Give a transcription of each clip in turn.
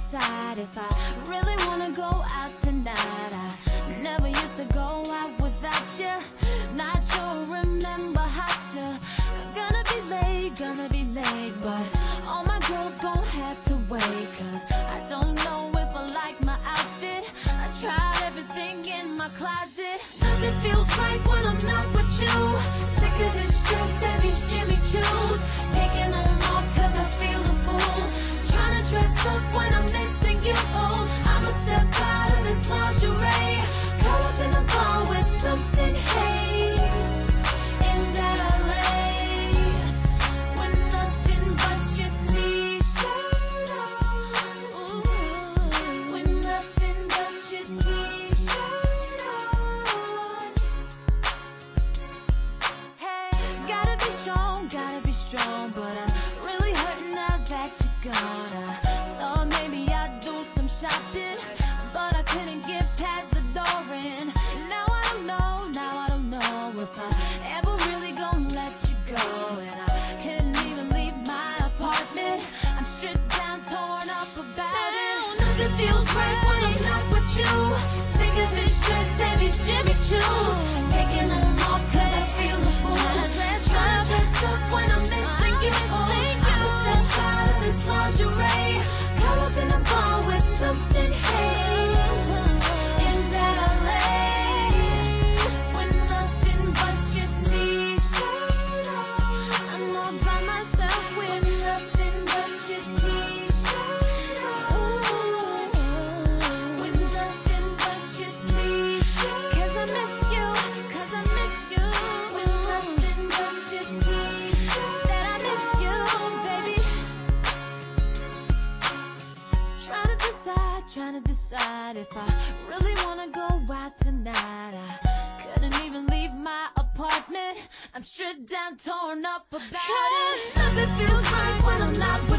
decide if I really wanna go out tonight. I never used to go out without you. Not sure, remember how to. Gonna be late, gonna be late, but all my girls gon' have to wait. Cause I don't know if I like my outfit. I tried everything in my closet. Nothing feels right when I'm strong, but I'm really hurting now that you're gone. I thought maybe I'd do some shopping, but I couldn't get past the door. And now I don't know, now I don't know if I ever really gonna let you go. And I couldn't even leave my apartment. I'm stripped down, torn up about it. Nothing feels right when I'm not with you. Sick of this dress and these Jimmy Choos. Taking them off cause I feel trying to decide if I really wanna go out tonight. I couldn't even leave my apartment. I'm stripped down, torn up about it. Nothing feels right when I'm not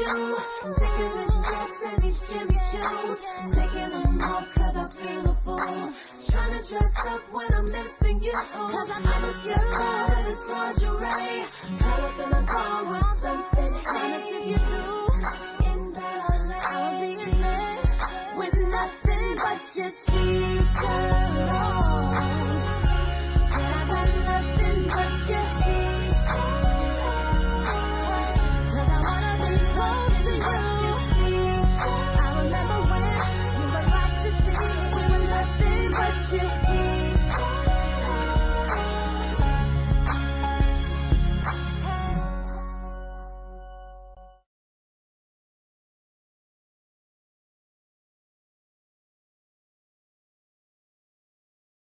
you. Sick of this dress and these Jimmy Choos. Taking them off cause I feel a fool. Trying to dress up when I'm missing you. Cause I miss you. Out of this lingerie. Cut up in a ball with something Honest if you do. In that. I'll be in there with nothing but your t-shirt on.